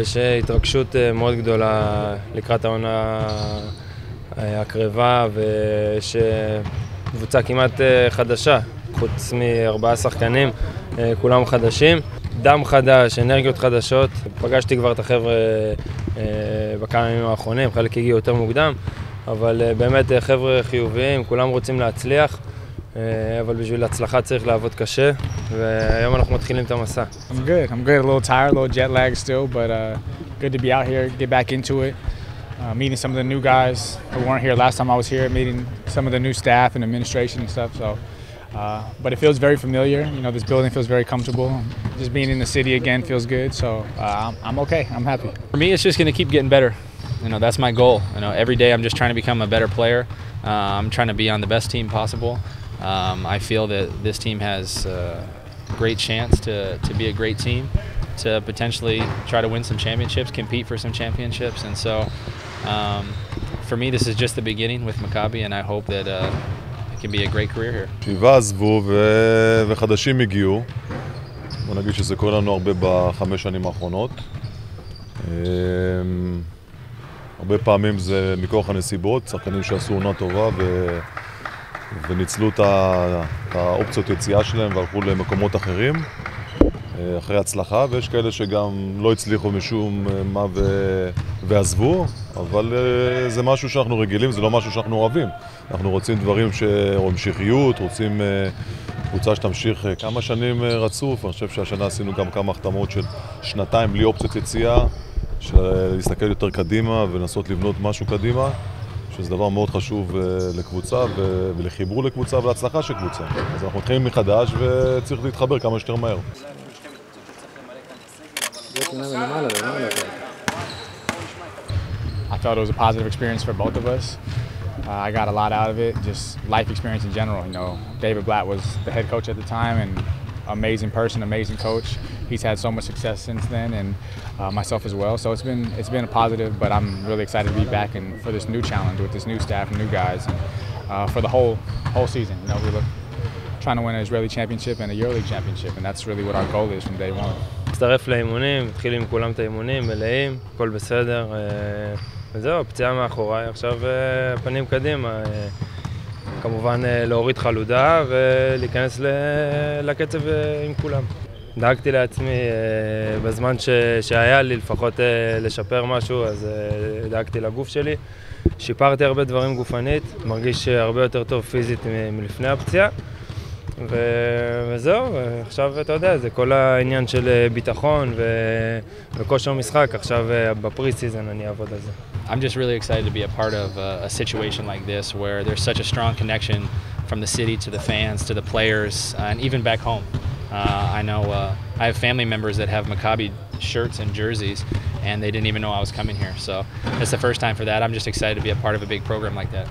יש התרגשות מאוד גדולה לקראת העונה הקרבה, ויש קבוצה כמעט חדשה, חוץ מארבעה שחקנים, כולם חדשים. דם חדש, אנרגיות חדשות. פגשתי כבר את החבר'ה בכמה ימים האחרונים, חלק הגיעו יותר מוקדם, אבל באמת חבר'ה חיוביים, כולם רוצים להצליח. אבל בשביל הצלחה צריך לעבוד קשה, והיום אנחנו מתחילים את המסע. I'm good. I'm good. A little tired, a little jet lag still, but uh, good to be out here, get back into it. Uh, meeting some of the new guys who weren't here last time I was here, meeting some of the new staff and administration and stuff. So, uh, but it feels very familiar. You know, this building feels very comfortable. Just being in the city again feels good. So uh, I'm, I'm okay. I'm happy. For me, it's just going to keep getting better. You know, that's my goal. You know, every day I'm just trying to become a better player. Uh, I'm trying to be on the best team possible. Um, I feel that this team has a great chance to, to be a great team, to potentially try to win some championships, compete for some championships. And so um, for me, this is just the beginning with Maccabi, and I hope that uh, it can be a great career here. שבעה עזבו ו... וחדשים הגיעו. בוא נגיד שזה קורה לנו הרבה בחמש שנים האחרונות. הרבה פעמים זה מכוח הנסיבות, שחקנים שעשו עונה טובה ו... וניצלו את האופציות יציאה שלהם והלכו למקומות אחרים אחרי הצלחה, ויש כאלה שגם לא הצליחו משום מה ו... ועזבו, אבל זה משהו שאנחנו רגילים, זה לא משהו שאנחנו אוהבים. אנחנו רוצים דברים ש... או המשכיות, רוצים קבוצה שתמשיך כמה שנים רצוף. אני חושב שהשנה עשינו גם כמה החתמות של שנתיים בלי אופציות יציאה, של להסתכל יותר קדימה ולנסות לבנות משהו קדימה. שזה דבר מאוד חשוב לקבוצה ולחיבור לקבוצה ולהצלחה של קבוצה. אז אנחנו מתחילים מחדש וצריך להתחבר כמה שיותר מהר. I felt it was a positive experience for both of us. Uh, I got a lot out of it, just life experience in general. You know, David Blatt was the head coach at the time and amazing person, amazing coach. He's had so much success since then, and uh, myself as well. So it's been it's been a positive, but I'm really excited to be back and for this new challenge with this new staff and new guys, and uh, for the whole whole season. You know, we look trying to win an Israeli championship and a EuroLeague championship, and that's really what our goal is from day one. מצטרף לאימונים, התחיל עם כולם את האימונים, מלאים, הכל בסדר. וזהו, הפציעה מאחוריי, עכשיו פנים קדימה. כמובן להוריד חלודה ולהיכנס לקצב עם כולם. דאגתי לעצמי בזמן ש... שהיה לי לפחות לשפר משהו, אז דאגתי לגוף שלי. שיפרתי הרבה דברים גופנית, מרגיש הרבה יותר טוב פיזית מלפני הפציעה. ו... וזהו, עכשיו אתה יודע, זה כל העניין של ביטחון ו... וכושר משחק, עכשיו בפרי סיזן אני אעבוד על זה. I'm just really excited to be a part of a, a situation like this where there's such a strong connection from the city to the fans to the players uh, and even back home. Uh, I know uh, I have family members that have Maccabi shirts and jerseys and they didn't even know I was coming here. So it's the first time for that. I'm just excited to be a part of a big program like that.